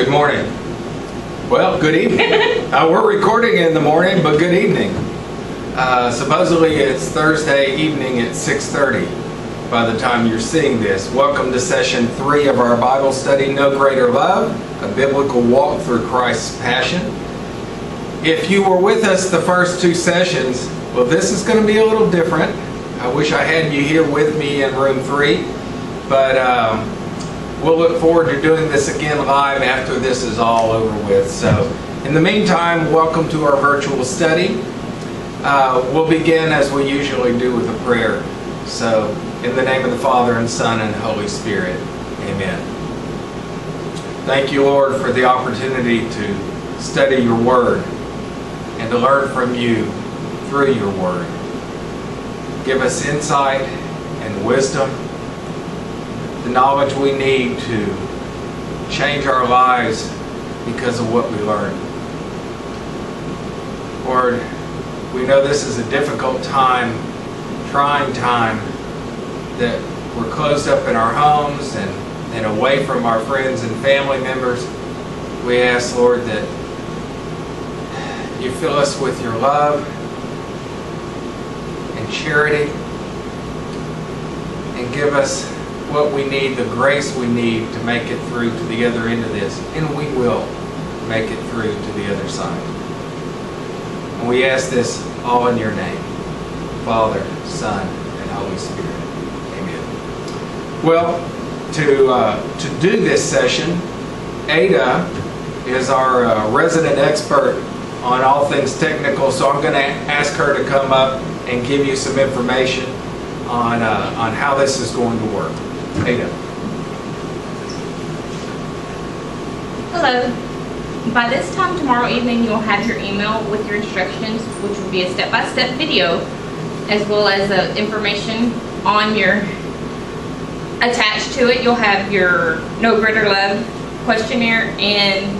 Good morning. Well, good evening. uh, we're recording in the morning, but good evening. Uh, supposedly it's Thursday evening at 6.30 by the time you're seeing this. Welcome to session three of our Bible study, No Greater Love, a biblical walk through Christ's passion. If you were with us the first two sessions, well, this is going to be a little different. I wish I had you here with me in room three, but um, we'll look forward to doing this again live after this is all over with. So, in the meantime, welcome to our virtual study. Uh, we'll begin as we usually do with a prayer. So, in the name of the Father, and Son, and Holy Spirit, amen. Thank you, Lord, for the opportunity to study your word and to learn from you through your word. Give us insight and wisdom, the knowledge we need to change our lives because of what we learn. Lord, we know this is a difficult time, trying time, that we're closed up in our homes and, and away from our friends and family members. We ask, Lord, that you fill us with your love and charity and give us what we need, the grace we need to make it through to the other end of this. And we will make it through to the other side. And we ask this all in your name Father, Son, and Holy Spirit. Amen. Well, to, uh, to do this session, Ada is our uh, resident expert on all things technical, so I'm going to ask her to come up and give you some information on, uh, on how this is going to work. Ada. Hello. By this time tomorrow evening, you'll have your email with your instructions, which will be a step-by-step video, as well as uh, information on your, attached to it, you'll have your No Greater Love questionnaire and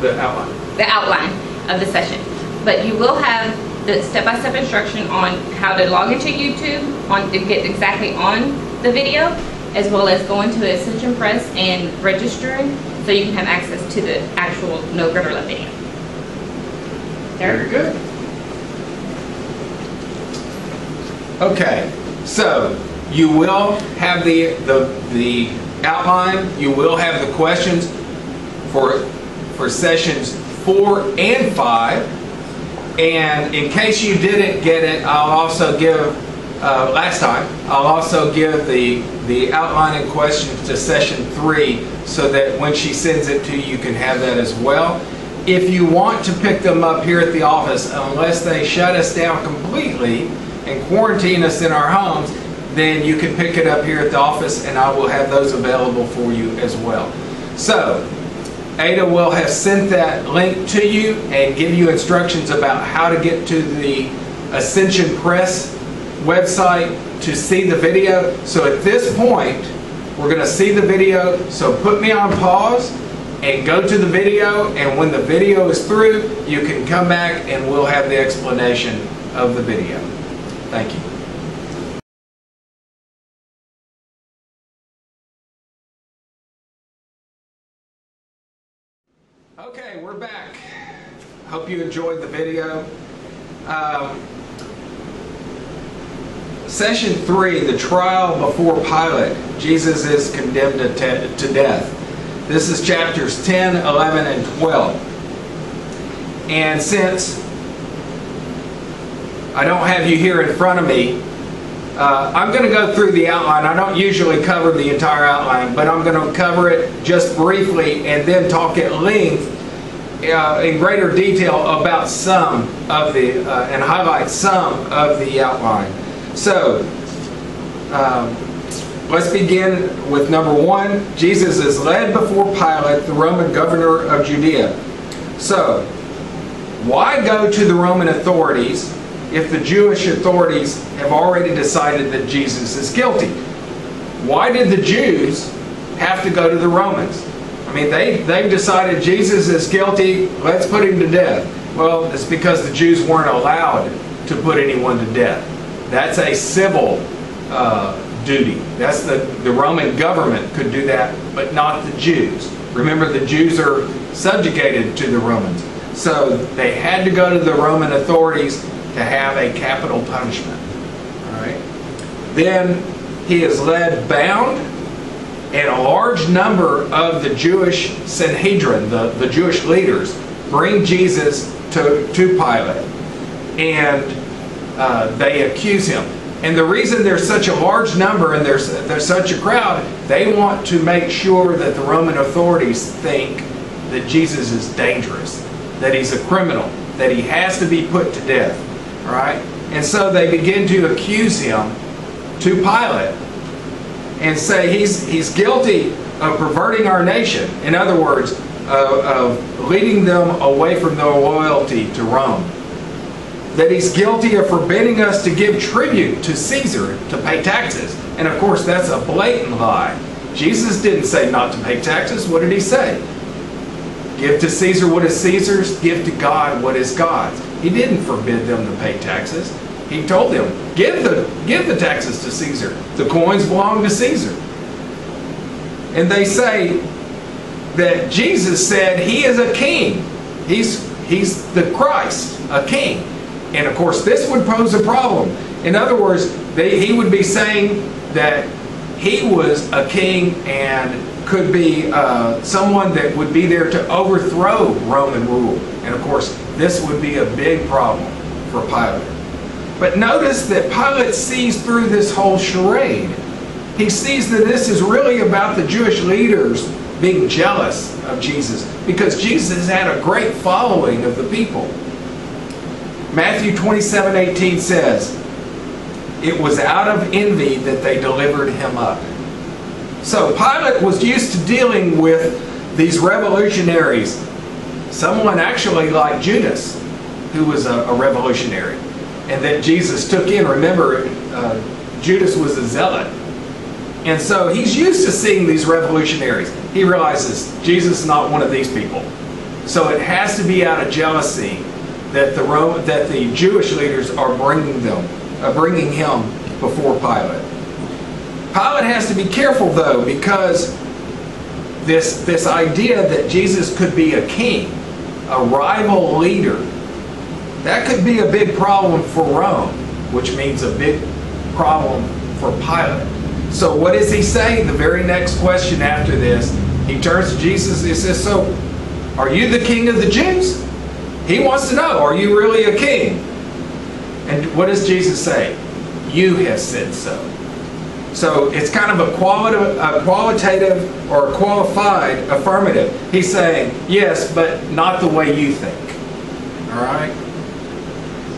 The outline. the outline of the session. But you will have the step-by-step instruction on how to log into YouTube, on to get exactly on the video, as well as going to the Ascension Press and registering, so you can have access to the actual No Greater Love video. Very good. Okay, so you will have the, the, the outline, you will have the questions for, for sessions four and five. And in case you didn't get it, I'll also give, uh, last time, I'll also give the, the outline and questions to session three so that when she sends it to you, you can have that as well. If you want to pick them up here at the office, unless they shut us down completely and quarantine us in our homes, then you can pick it up here at the office and I will have those available for you as well. So, Ada will have sent that link to you and give you instructions about how to get to the Ascension Press website to see the video. So at this point, we're going to see the video. So put me on pause and go to the video. And when the video is through, you can come back and we'll have the explanation of the video. Thank you. Okay, we're back. Hope you enjoyed the video. Um, session three, the trial before Pilate. Jesus is condemned to, to death. This is chapters 10, 11, and 12. And since I don't have you here in front of me, uh, I'm going to go through the outline. I don't usually cover the entire outline, but I'm going to cover it just briefly and then talk at length uh, in greater detail about some of the, uh, and highlight some of the outline. So, um, let's begin with number one. Jesus is led before Pilate, the Roman governor of Judea. So, why go to the Roman authorities if the Jewish authorities have already decided that Jesus is guilty? Why did the Jews have to go to the Romans? I mean, they, they've decided Jesus is guilty, let's put him to death. Well, it's because the Jews weren't allowed to put anyone to death. That's a civil uh, duty. That's the, the Roman government could do that, but not the Jews. Remember, the Jews are subjugated to the Romans. So they had to go to the Roman authorities to have a capital punishment. All right. Then he is led bound, and a large number of the Jewish Sanhedrin, the, the Jewish leaders, bring Jesus to, to Pilate. And uh, they accuse him. And the reason there's such a large number and there's, there's such a crowd, they want to make sure that the Roman authorities think that Jesus is dangerous, that he's a criminal, that he has to be put to death. All right? And so they begin to accuse him to Pilate and say he's, he's guilty of perverting our nation. In other words, uh, of leading them away from their loyalty to Rome that he's guilty of forbidding us to give tribute to Caesar to pay taxes. And of course, that's a blatant lie. Jesus didn't say not to pay taxes. What did he say? Give to Caesar what is Caesar's, give to God what is God's. He didn't forbid them to pay taxes. He told them, give the, give the taxes to Caesar. The coins belong to Caesar. And they say that Jesus said he is a king. He's, he's the Christ, a king. And of course, this would pose a problem. In other words, they, he would be saying that he was a king and could be uh, someone that would be there to overthrow Roman rule. And of course, this would be a big problem for Pilate. But notice that Pilate sees through this whole charade. He sees that this is really about the Jewish leaders being jealous of Jesus because Jesus had a great following of the people. Matthew 27 18 says, It was out of envy that they delivered him up. So Pilate was used to dealing with these revolutionaries. Someone actually like Judas, who was a, a revolutionary, and that Jesus took in. Remember, uh, Judas was a zealot. And so he's used to seeing these revolutionaries. He realizes Jesus is not one of these people. So it has to be out of jealousy that the Roman, that the Jewish leaders are bringing them, uh, bringing him before Pilate. Pilate has to be careful though because this this idea that Jesus could be a king, a rival leader, that could be a big problem for Rome, which means a big problem for Pilate. So what does he say? The very next question after this, he turns to Jesus and he says, "So, are you the king of the Jews?" He wants to know, are you really a king? And what does Jesus say? You have said so. So it's kind of a, qualitative, a qualitative or a qualified affirmative. He's saying, yes, but not the way you think. All right?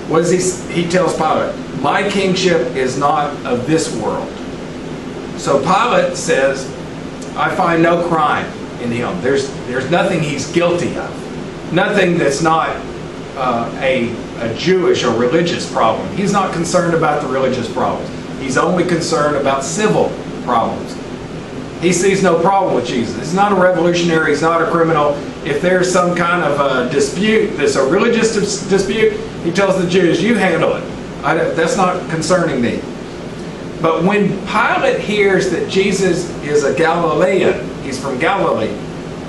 What does he, he tells Pilate, my kingship is not of this world. So Pilate says, I find no crime in him. There's, there's nothing he's guilty of nothing that's not uh, a, a Jewish or religious problem. He's not concerned about the religious problems. He's only concerned about civil problems. He sees no problem with Jesus. He's not a revolutionary. He's not a criminal. If there's some kind of a dispute, there's a religious dis dispute, he tells the Jews, you handle it. That's not concerning me. But when Pilate hears that Jesus is a Galilean, he's from Galilee,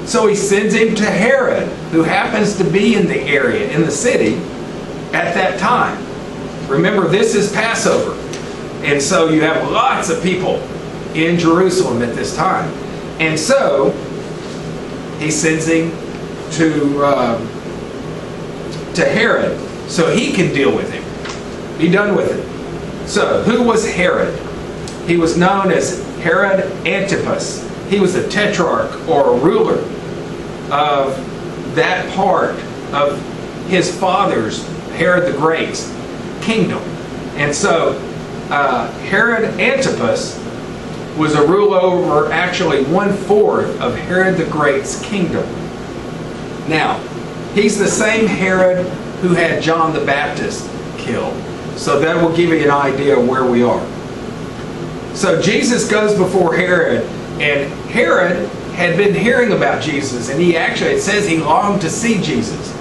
so he sends him to Herod, who happens to be in the area, in the city, at that time. Remember, this is Passover. And so you have lots of people in Jerusalem at this time. And so he sends him to, um, to Herod so he can deal with him. Be done with it. So, who was Herod? He was known as Herod Antipas. He was a tetrarch or a ruler of that part of his father's, Herod the Great's, kingdom. And so uh, Herod Antipas was a ruler over actually one-fourth of Herod the Great's kingdom. Now, he's the same Herod who had John the Baptist killed. So that will give you an idea of where we are. So Jesus goes before Herod, and Herod had been hearing about Jesus, and he actually, it says he longed to see Jesus.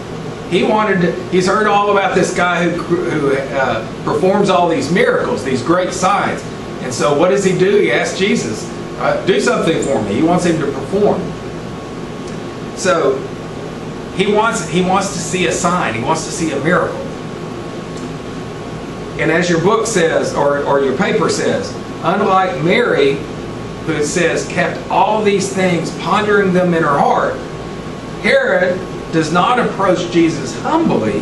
He wanted to, he's heard all about this guy who, who uh, performs all these miracles, these great signs. And so what does he do? He asks Jesus, uh, do something for me. He wants him to perform. So he wants he wants to see a sign. He wants to see a miracle. And as your book says, or, or your paper says, unlike Mary, who it says kept all these things, pondering them in her heart, Herod does not approach Jesus humbly.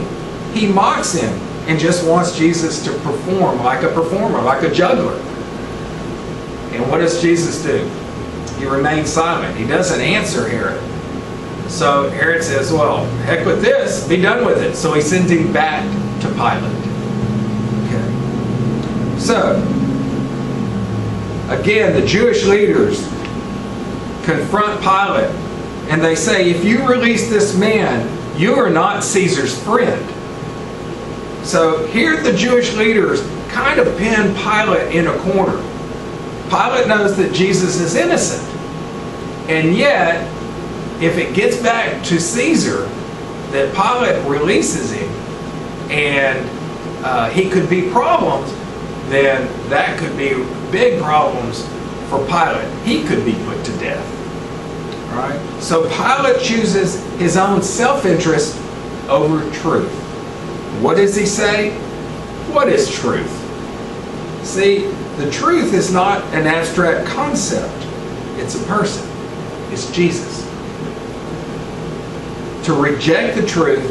He mocks him and just wants Jesus to perform like a performer, like a juggler. And what does Jesus do? He remains silent. He doesn't answer Herod. So Herod says, well, heck with this, be done with it. So he sends him back to Pilate. Okay. So, again, the Jewish leaders confront Pilate and they say, if you release this man, you are not Caesar's friend. So here the Jewish leaders kind of pin Pilate in a corner. Pilate knows that Jesus is innocent. And yet, if it gets back to Caesar, that Pilate releases him and uh, he could be problems, then that could be big problems for Pilate. He could be put to death. Right? So Pilate chooses his own self-interest over truth. What does he say? What is truth? See, the truth is not an abstract concept. It's a person. It's Jesus. To reject the truth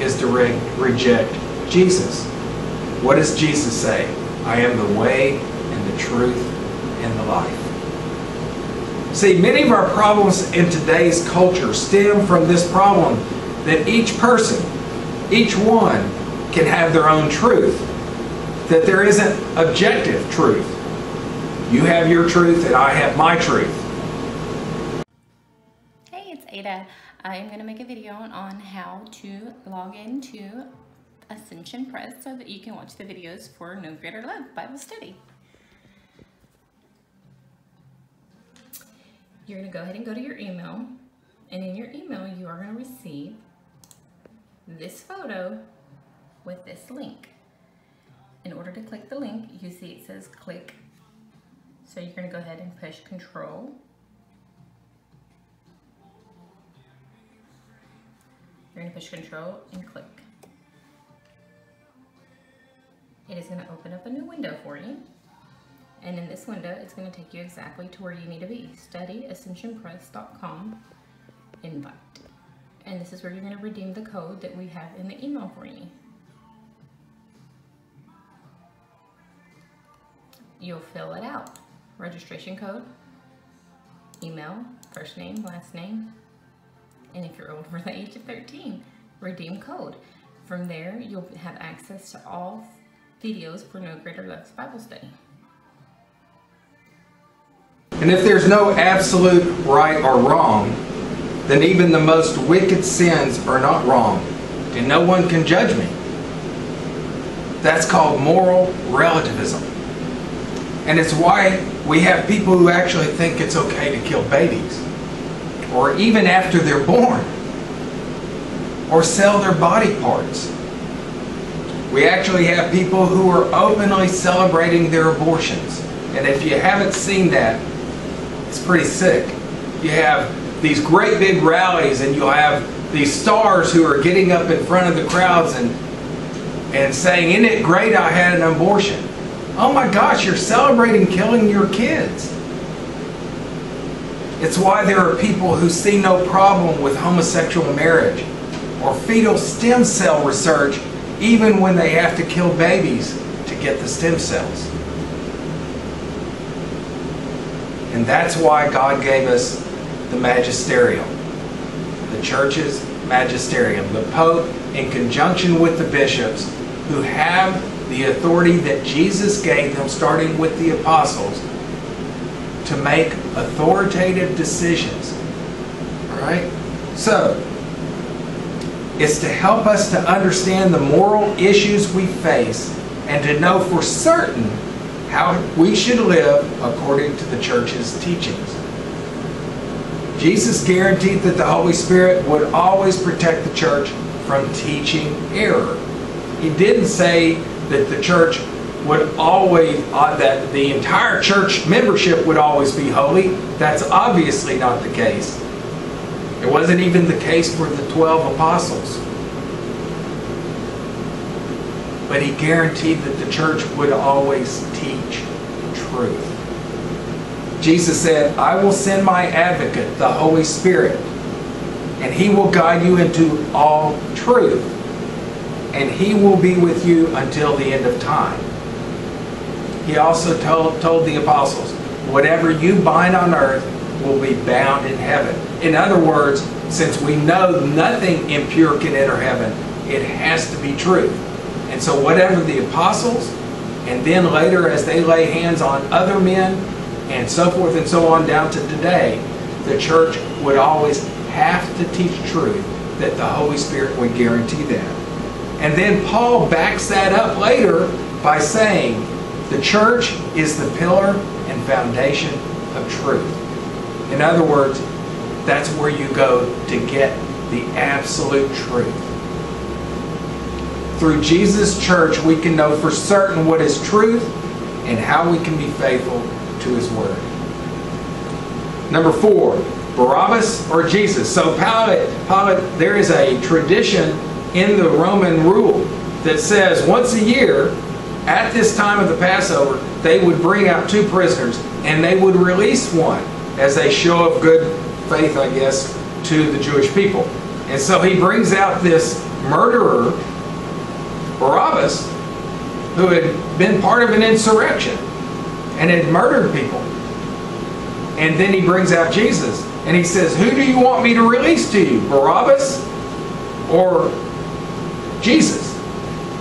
is to re reject Jesus. What does Jesus say? I am the way and the truth and the life. See, many of our problems in today's culture stem from this problem that each person, each one, can have their own truth. That there isn't objective truth. You have your truth and I have my truth. Hey, it's Ada. I am going to make a video on how to log into Ascension Press so that you can watch the videos for No Greater Love Bible Study. You're going to go ahead and go to your email, and in your email you are going to receive this photo with this link. In order to click the link, you see it says click. So you're going to go ahead and push control You're going to push control and click. It is going to open up a new window for you. And in this window, it's going to take you exactly to where you need to be. StudyAscensionPress.com invite. And this is where you're going to redeem the code that we have in the email for you. You'll fill it out. Registration code, email, first name, last name, and if you're over the age of 13, redeem code. From there, you'll have access to all videos for No Greater Loves Bible Study. And if there's no absolute right or wrong, then even the most wicked sins are not wrong, and no one can judge me. That's called moral relativism. And it's why we have people who actually think it's okay to kill babies or even after they're born, or sell their body parts. We actually have people who are openly celebrating their abortions. And if you haven't seen that, it's pretty sick. You have these great big rallies and you'll have these stars who are getting up in front of the crowds and and saying, isn't it great I had an abortion? Oh my gosh, you're celebrating killing your kids. It's why there are people who see no problem with homosexual marriage or fetal stem cell research even when they have to kill babies to get the stem cells. And that's why God gave us the magisterium, the church's magisterium, the Pope in conjunction with the bishops who have the authority that Jesus gave them starting with the apostles to make authoritative decisions. All right? So, it's to help us to understand the moral issues we face and to know for certain how we should live according to the church's teachings. Jesus guaranteed that the Holy Spirit would always protect the church from teaching error. He didn't say that the church would always, uh, that the entire church membership would always be holy. That's obviously not the case. It wasn't even the case for the 12 apostles. But he guaranteed that the church would always teach truth. Jesus said, I will send my advocate, the Holy Spirit, and he will guide you into all truth. And he will be with you until the end of time. He also told, told the apostles, whatever you bind on earth will be bound in heaven. In other words, since we know nothing impure can enter heaven, it has to be truth. And so whatever the apostles, and then later as they lay hands on other men, and so forth and so on down to today, the church would always have to teach truth that the Holy Spirit would guarantee that. And then Paul backs that up later by saying, the church is the pillar and foundation of truth. In other words, that's where you go to get the absolute truth. Through Jesus' church, we can know for certain what is truth and how we can be faithful to his word. Number four, Barabbas or Jesus. So Pilate, Pilate, there is a tradition in the Roman rule that says once a year, at this time of the Passover, they would bring out two prisoners and they would release one as a show of good faith, I guess, to the Jewish people. And so he brings out this murderer, Barabbas, who had been part of an insurrection and had murdered people. And then he brings out Jesus and he says, Who do you want me to release to you, Barabbas or Jesus?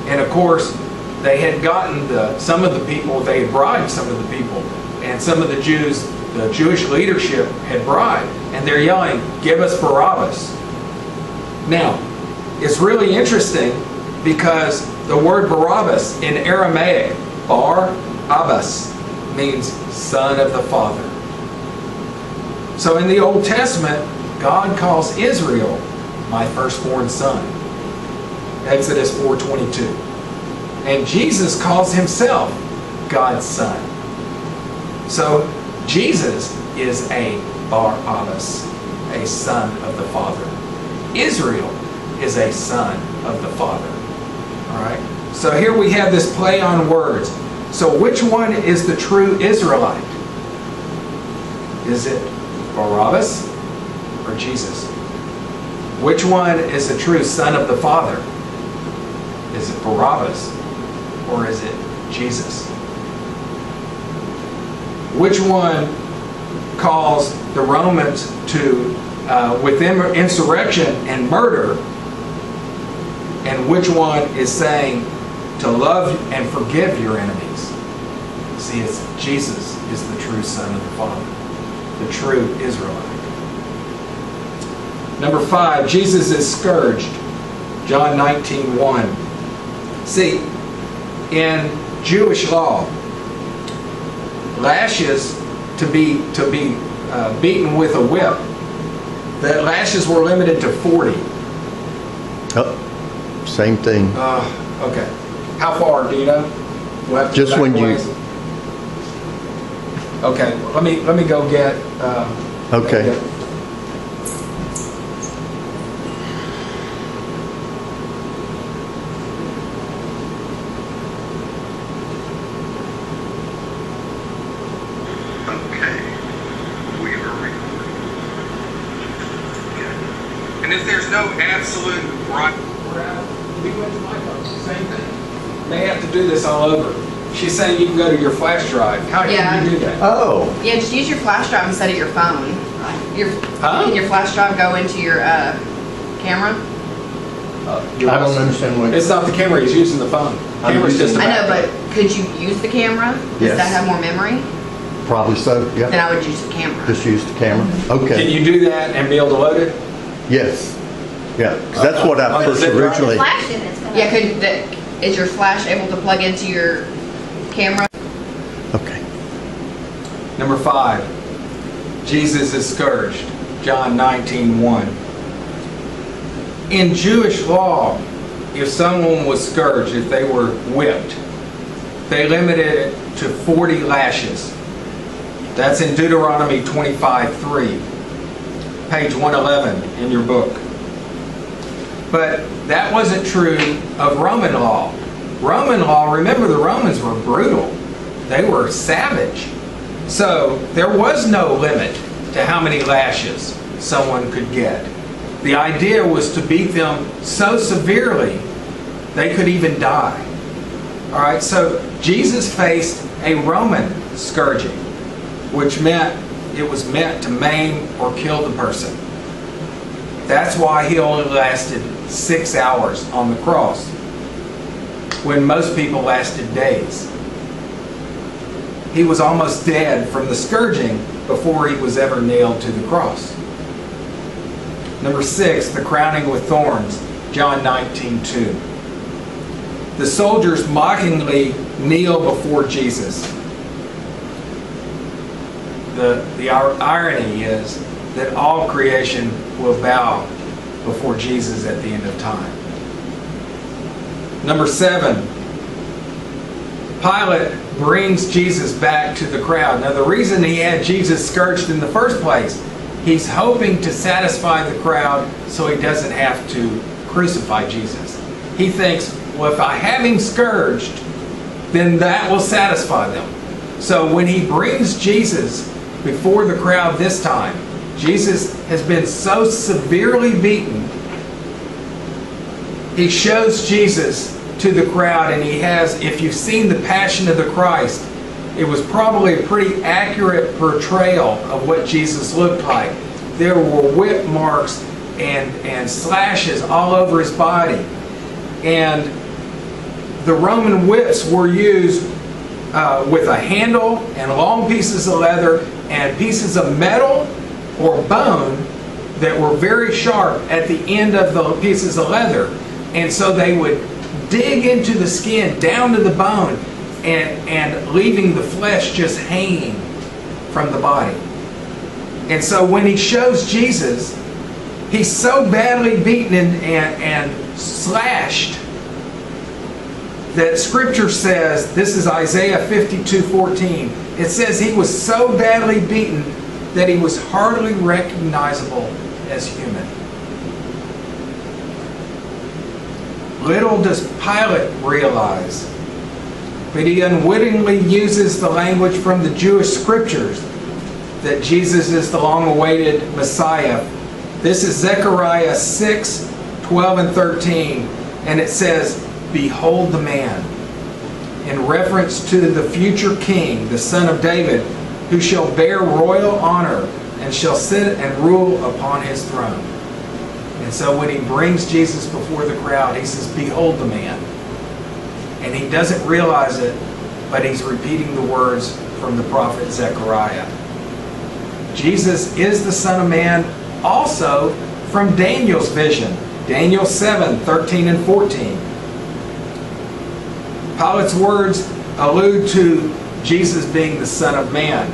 And of course, they had gotten the, some of the people, they had bribed some of the people, and some of the Jews, the Jewish leadership had bribed, and they're yelling, Give us Barabbas. Now, it's really interesting because the word Barabbas in Aramaic, Bar Abbas, means son of the father. So in the Old Testament, God calls Israel my firstborn son. Exodus 4:22. And Jesus calls himself God's son. So Jesus is a Barabbas, a son of the Father. Israel is a son of the Father. All right? So here we have this play on words. So which one is the true Israelite? Is it Barabbas or Jesus? Which one is the true son of the Father? Is it Barabbas or is it Jesus? Which one calls the Romans to uh, with insurrection and murder, and which one is saying to love and forgive your enemies? See, it's Jesus is the true Son of the Father, the true Israelite. Number five, Jesus is scourged. John 19, 1. See, in Jewish law, lashes to be to be uh, beaten with a whip, the lashes were limited to 40. Oh, same thing. Uh, okay. How far, do you know? We'll Just when you-. Okay, let me, let me go get, uh. Okay. get- And if there's no absolute right. We went to my folks, same thing. They have to do this all over. She's saying you can go to your flash drive. How Yeah. you do that? Oh, Yeah, just use your flash drive instead of your phone. Your, Huh? Can your flash drive go into your uh, camera? Uh, I don't understand what. It's not the camera, he's using the phone. I'm Camera's just a I know, but could you use the camera? Does Yes. that have more memory? Probably so, Yeah. Then yeah. I would use the camera. Just use the camera. Okay. Can you do that and be able to load it? Yes. Yeah, 'cause that's what I uh, first originally, Flash it, it's gonna. Yeah, could the, is your flash able to plug into your camera? okay. Number five, Jesus is scourged. John 19, 1. In Jewish law, if someone was scourged, if they were whipped, they limited it to 40 lashes. That's in Deuteronomy 25, 3. Page 111 in your book. But that wasn't true of Roman law. Roman law, remember the Romans were brutal. They were savage. So there was no limit to how many lashes someone could get. The idea was to beat them so severely they could even die. All right, so Jesus faced a Roman scourging, which meant it was meant to maim or kill the person. That's why he only lasted six hours on the cross, when most people lasted days. He was almost dead from the scourging before he was ever nailed to the cross. Number six, the crowning with thorns, John 19, 2. The soldiers mockingly kneel before Jesus. The, the irony is that all creation will bow before Jesus at the end of time. Number seven, Pilate brings Jesus back to the crowd. Now, the reason he had Jesus scourged in the first place, he's hoping to satisfy the crowd so he doesn't have to crucify Jesus. He thinks, well, if I have him scourged, then that will satisfy them. So when he brings Jesus before the crowd this time, Jesus has been so severely beaten. He shows Jesus to the crowd, and he has, if you've seen the Passion of the Christ, it was probably a pretty accurate portrayal of what Jesus looked like. There were whip marks and, and slashes all over his body. And the Roman whips were used uh, with a handle and long pieces of leather and pieces of metal or bone that were very sharp at the end of the pieces of leather. And so they would dig into the skin down to the bone and, and leaving the flesh just hanging from the body. And so when he shows Jesus, he's so badly beaten and, and, and slashed that scripture says, this is Isaiah 52 14. It says he was so badly beaten that he was hardly recognizable as human. Little does Pilate realize, but he unwittingly uses the language from the Jewish scriptures that Jesus is the long awaited Messiah. This is Zechariah 6 12 and 13, and it says, Behold the man, in reference to the future king, the son of David, who shall bear royal honor and shall sit and rule upon his throne. And so when he brings Jesus before the crowd, he says, Behold the man. And he doesn't realize it, but he's repeating the words from the prophet Zechariah. Jesus is the Son of Man also from Daniel's vision, Daniel 7 13 and 14. Pilate's words allude to Jesus being the Son of Man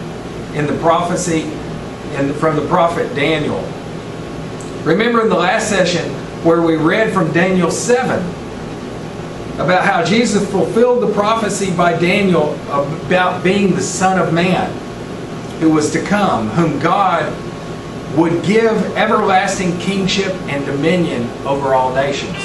in the prophecy from the prophet Daniel. Remember in the last session where we read from Daniel 7 about how Jesus fulfilled the prophecy by Daniel about being the Son of Man who was to come, whom God would give everlasting kingship and dominion over all nations.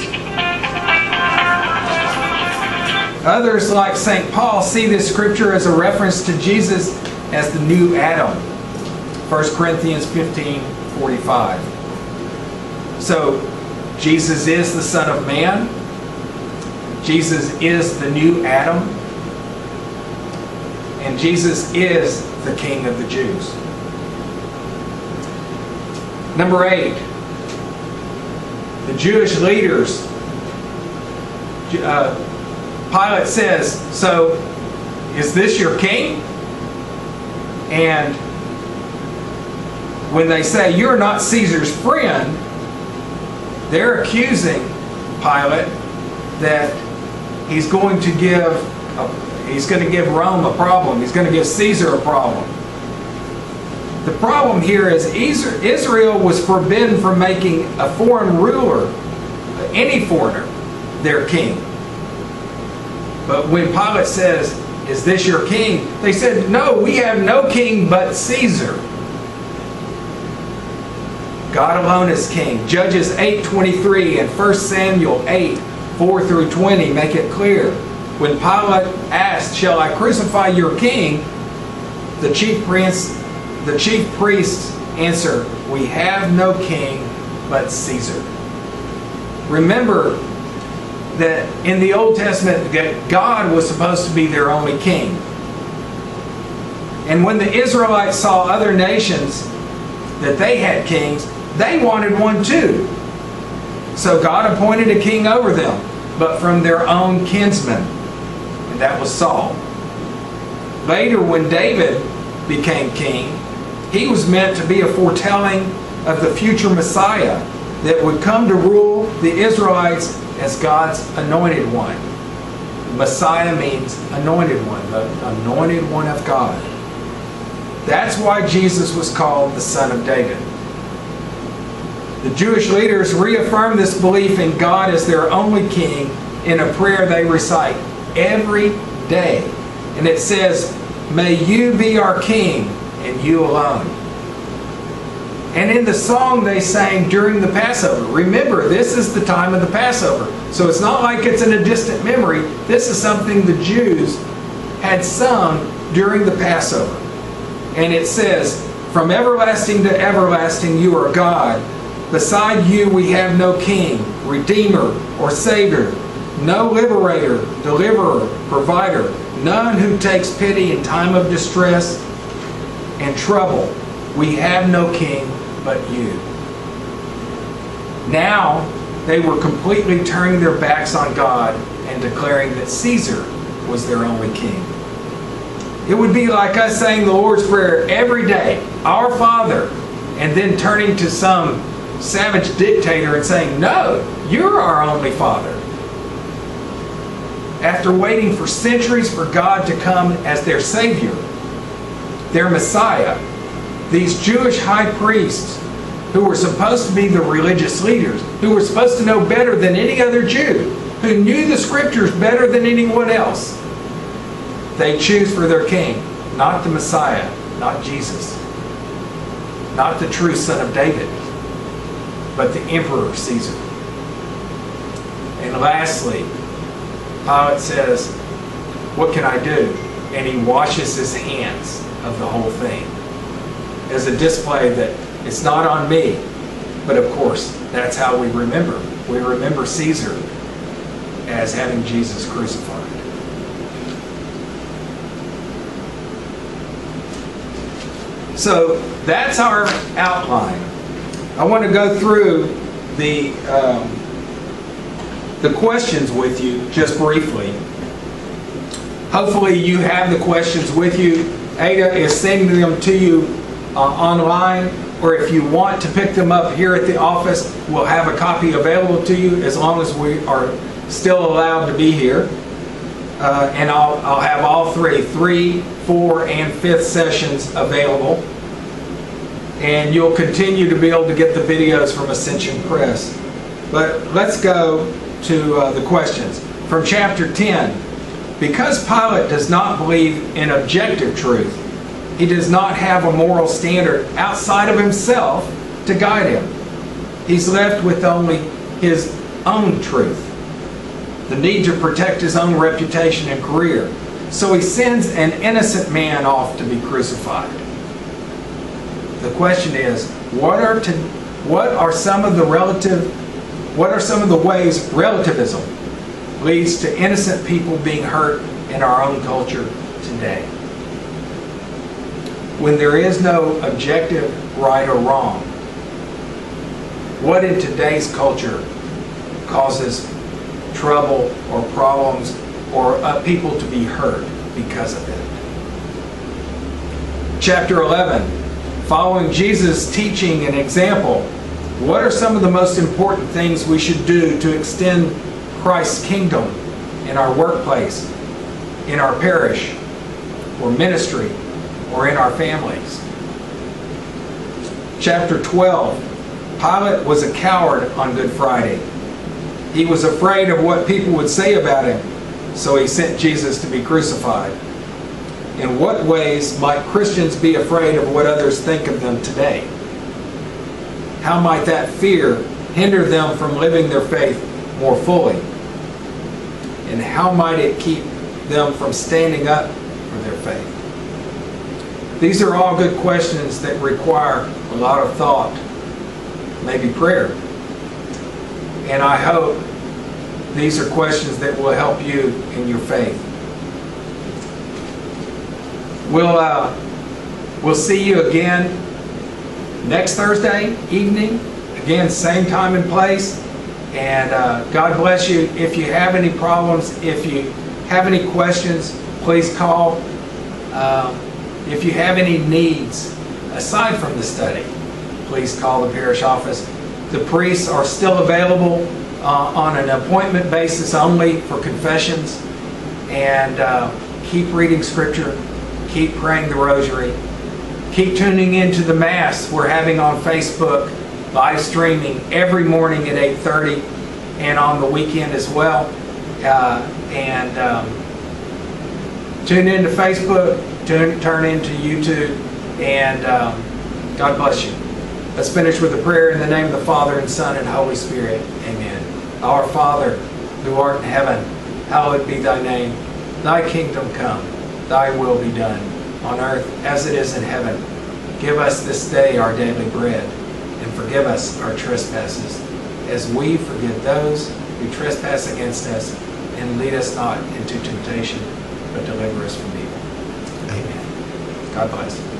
Others, like St. Paul, see this scripture as a reference to Jesus as the new Adam. 1 Corinthians 15 45. So, Jesus is the Son of Man. Jesus is the new Adam. And Jesus is the King of the Jews. Number eight, the Jewish leaders. Uh, Pilate says, So, is this your king? And when they say, You're not Caesar's friend, they're accusing Pilate that he's going to give a, he's going to give Rome a problem. He's going to give Caesar a problem. The problem here is Israel was forbidden from making a foreign ruler, any foreigner, their king. But when Pilate says, Is this your king? They said, No, we have no king but Caesar. God alone is king. Judges 8:23 and 1 Samuel 8, 4 through 20 make it clear. When Pilate asked, "Shall I crucify your king?" the chief prince, the chief priests answer, "We have no king but Caesar." Remember that in the Old Testament, that God was supposed to be their only king. And when the Israelites saw other nations that they had kings, they wanted one too. So God appointed a king over them, but from their own kinsmen, and that was Saul. Later, when David became king, he was meant to be a foretelling of the future Messiah that would come to rule the Israelites as God's anointed one. Messiah means anointed one, the anointed one of God. That's why Jesus was called the Son of David. The Jewish leaders reaffirm this belief in God as their only king in a prayer they recite every day. And it says, May you be our king and you alone. And in the song they sang during the Passover, remember, this is the time of the Passover. So it's not like it's in a distant memory. This is something the Jews had sung during the Passover. And it says, From everlasting to everlasting you are God. Beside you we have no king, redeemer, or savior, no liberator, deliverer, provider, none who takes pity in time of distress and trouble. We have no king but you. Now they were completely turning their backs on God and declaring that Caesar was their only king. It would be like us saying the Lord's Prayer every day, Our Father, and then turning to some savage dictator and saying, No, you're our only Father. After waiting for centuries for God to come as their Savior, their Messiah, these Jewish high priests, who were supposed to be the religious leaders, who were supposed to know better than any other Jew, who knew the scriptures better than anyone else, they choose for their king not the Messiah, not Jesus, not the true son of David, but the emperor Caesar. And lastly, Pilate says, What can I do? And he washes his hands of the whole thing as a display that it's not on me. But of course, that's how we remember. We remember Caesar as having Jesus crucified. So that's our outline. I want to go through the um, the questions with you just briefly. Hopefully, you have the questions with you. Ada is sending them to you uh, online, or if you want to pick them up here at the office, we'll have a copy available to you as long as we are still allowed to be here. Uh, and I'll, I'll have all three, three, four, and fifth sessions available. And you'll continue to be able to get the videos from Ascension Press. But let's go to uh, the questions. From chapter 10, because Pilate does not believe in objective truth, he does not have a moral standard outside of himself to guide him. He's left with only his own truth, the need to protect his own reputation and career. So he sends an innocent man off to be crucified. The question is, what are to, what are some of the relative what are some of the ways relativism leads to innocent people being hurt in our own culture today? When there is no objective right or wrong, what in today's culture causes trouble or problems or uh, people to be hurt because of it? Chapter 11, following Jesus' teaching and example, what are some of the most important things we should do to extend Christ's kingdom in our workplace, in our parish, or ministry, or in our families? Chapter 12 Pilate was a coward on Good Friday. He was afraid of what people would say about him, so he sent Jesus to be crucified. In what ways might Christians be afraid of what others think of them today? how might that fear hinder them from living their faith more fully? And how might it keep them from standing up for their faith? These are all good questions that require a lot of thought, maybe prayer. And I hope these are questions that will help you in your faith. We'll, uh, we'll see you again next Thursday evening. Again, same time and place. And uh, God bless you. If you have any problems, if you have any questions, please call. Um, if you have any needs aside from the study, please call the parish office. The priests are still available uh, on an appointment basis only for confessions. And uh, keep reading scripture, keep praying the rosary, keep tuning into the Mass we're having on Facebook, live streaming every morning at 8.30 and on the weekend as well. Uh, and um, tune into Facebook, tune, turn into YouTube, and um, God bless you. Let's finish with a prayer in the name of the Father, and Son, and Holy Spirit. Amen. Our Father, who art in heaven, hallowed be thy name. Thy kingdom come, thy will be done, on earth as it is in heaven. Give us this day our daily bread, and forgive us our trespasses, as we forgive those who trespass against us, and lead us not into temptation, but deliver us from evil. Amen. God bless.